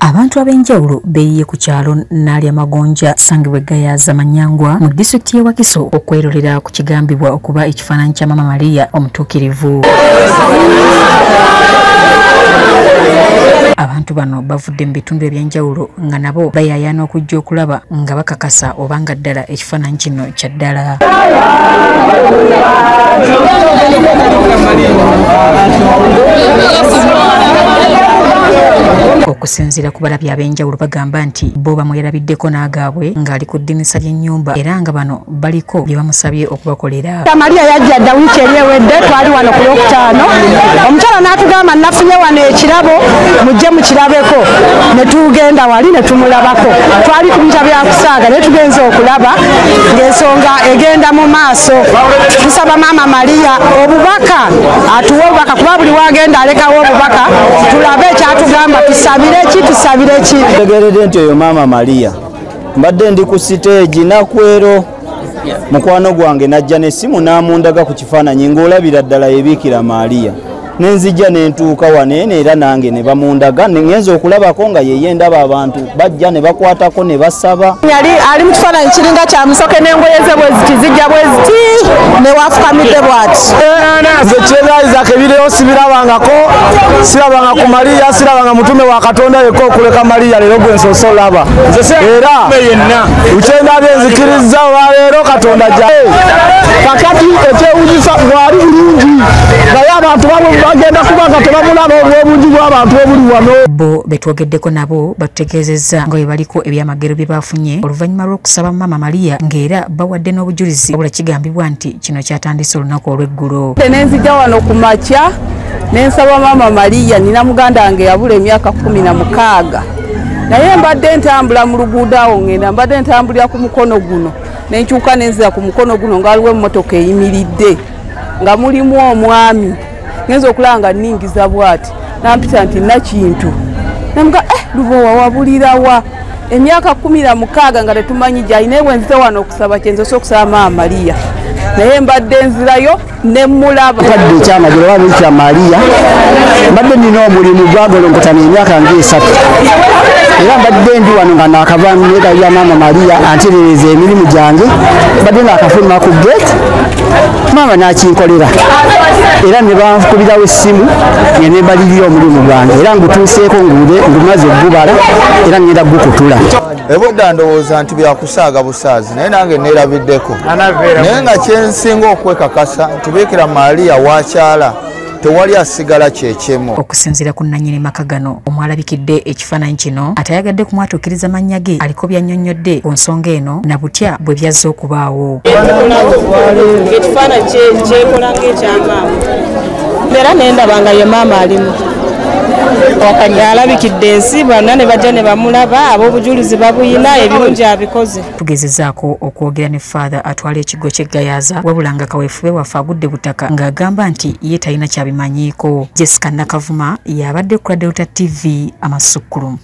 abantu ab'enjawulo beeyiye ku kyalo naalya magonja sangibwe gayaaza manyangwa mu disitulikiti y'e wakiso okwerolera ku kigambibwa okuba ekifaananyi kya mama mariya omutuukirivu. Abantu bano bavudde mu bitundu ebyenjawulo nga nabo bayaayaana okujja okulaba nga bakakasa oba nga ddala ekifaananyi kino kya ddala okusinziira ku balabi ab'enjawulo bagamba nti bo bamwerabiddeko n'agaabwe ng'ali ku ddinisa ly'ennyumba era nga bano baliko bye bamusabye okubakolera. Mariya yajja dda wiiki eri ewedde twali wano ku lwokutaano. Omukyala n'atugamba nafunye wano ekirabo mujje mukirabeko. Ne tugenda wali ne tumulabako. Twali kumita byakusaaga naye tugenza okulaba ng'ensonga egenda mu maaso. Tusaba maama mariya obubaka atuwe obubaka kuba buli wagenda alekawo obubaka tulabe ekyatugamba tusabire ki tusabire ki? Tegeredde nti oyo maama mariya mbadde ndi ku siteegi nakwero. Mukwano gwange najja nessimu n'amundaga ku kifaananyi ng'olabira ddala yebiikira mariya nenzijja nentuuka waneene era nange ne bamundaga. Neŋŋenza okulabako nga yeye ndaba abantu bajja ne bakwatako ne basaba. Yali ali mu kifaananyi kiringa kya musoke n'engoye ze bwe ziti zijja bwe ziti newafukamidde bw'ati. Nze kyezalizako ebireyo sibirabangako. Sirabanga ku mariya sirabanga mutume wa katonda yekka okuleka mariya leero gwensosa olaba era ukyendabye nzikiriza olwaleero katonda ja kakati bagenda kuba nga tebamulaba olw'obungi bw'abantu obuli wano bo betwogeddeko nabo batutegeezezza nga bwe baliko ebyamagero bye bafunye oluvannyuma lw'okusaba maama mariya ng'era bawadde n'obujulizi wabula kigambibwa nti kino kyatandise olunaku olw'eggulo. Nenzija wano ku makya nensaba maama mariya nina muganda wange yabula emyaka kumi na mukaaga. Naye mbadde ntambula mu luguudo awo ngenda mbadde ntambulira ku mukono guno. Nenkyuka nenzira ku mukono guno nga waliwo emmotoka eyimiridde nga mulimu omwami ngenza okulaba nga nningiza bwati. Nampita nti nakintu namuga eh lubowa wabulirawa emyaka kumi na mukaaga nga tetumanyi gyali. Naye bwenzite wano okusaba kyenzosa okusaba maama mariya naye mbadde nzirayo nemulaba kadde ekyamagero oba bikira mariya mbadde nina omulimu gwagolonkotana emyaka ngaesatu era mbadde ndi wano nga nakava negabya maama mariya anterereza emirimu gyange mbadde nakafuluma ku gate maama nakinkolera. Era ne bankubirawo essimu nga nebalirira omulimu gwange. Era ngutuuseeko ngumaze ogubala era ngenda gukutula. Ebudda ndowooza nti byakusaaga busaazi naye nange neerabiddeko. Naye nga kyensinga okwekakasa nti biikira maaliya wakyala tewali asigala kyekyemu okusinziira ku nannyini maka gano omwalabikidde ekifaananyi kino atayagadde kumwatuukiriza mannya ge aliko byannyonnyodde ku nsonga eno na butya bwe byazze okubaawo. Ekifaananyi kyekola ngaekyamaama era nendaba nga ye maama alimu alabikidde ensi bonna ne bajja ne bamulaba ab'obujulizi babuyina ebirungi abikoze. Tugezezaako okwogera ne faatha atwala ekigo ky'eggayaaza wabula nga kaweefube waffe agudde butaka ng'agamba nti ye talina kyabimanyiiko. Jessica nakavuma y'abadde ku delta tv amasukkulumu